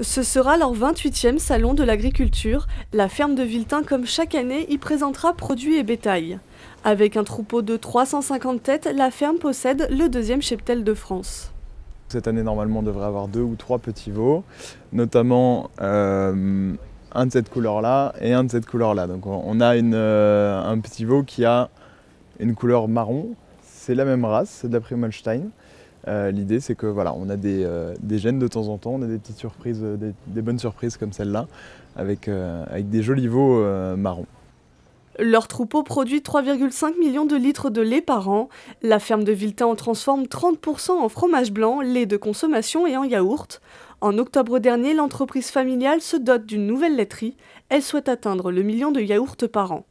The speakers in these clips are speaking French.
Ce sera leur 28e salon de l'agriculture. La ferme de Viltin, comme chaque année, y présentera produits et bétail. Avec un troupeau de 350 têtes, la ferme possède le deuxième cheptel de France. Cette année, normalement, on devrait avoir deux ou trois petits veaux, notamment euh, un de cette couleur-là et un de cette couleur-là. Donc on a euh, un petit veau qui a une couleur marron. C'est la même race, c'est de la Primolstein. Euh, L'idée, c'est que voilà, on a des, euh, des, gènes de temps en temps, on a des petites surprises, des, des bonnes surprises comme celle-là, avec, avec des jolis veaux marrons. Leur troupeau produit 3,5 millions de litres de lait par an. La ferme de Viltin en transforme 30% en fromage blanc, lait de consommation et en yaourt. En octobre dernier, l'entreprise familiale se dote d'une nouvelle laiterie. Elle souhaite atteindre le million de yaourts par an.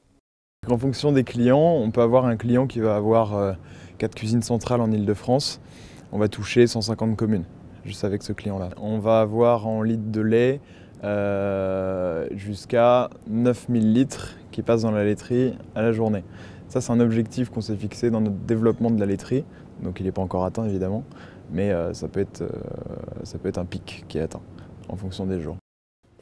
En fonction des clients, on peut avoir un client qui va avoir 4 euh, cuisines centrales en Ile-de-France. On va toucher 150 communes juste avec ce client-là. On va avoir en litres de lait euh, jusqu'à 9000 litres qui passent dans la laiterie à la journée. Ça, c'est un objectif qu'on s'est fixé dans notre développement de la laiterie. Donc, il n'est pas encore atteint, évidemment, mais euh, euh, ça peut être un pic qui est atteint en fonction des jours.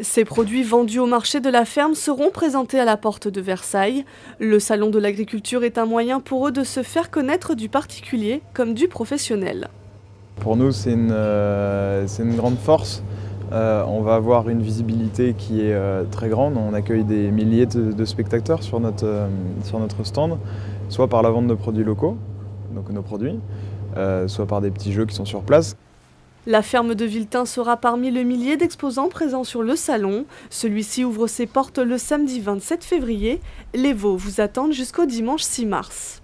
Ces produits vendus au marché de la ferme seront présentés à la porte de Versailles. Le salon de l'agriculture est un moyen pour eux de se faire connaître du particulier comme du professionnel. Pour nous, c'est une, une grande force euh, on va avoir une visibilité qui est euh, très grande. On accueille des milliers de, spectateurs sur notre, euh, sur notre, stand, soit par la vente de produits locaux, donc nos produits, soit par des petits jeux qui sont sur place. La ferme de Viltin sera parmi le millier d'exposants présents sur le salon. Celui-ci ouvre ses portes le samedi 27 février. Les veaux vous attendent jusqu'au dimanche 6 mars.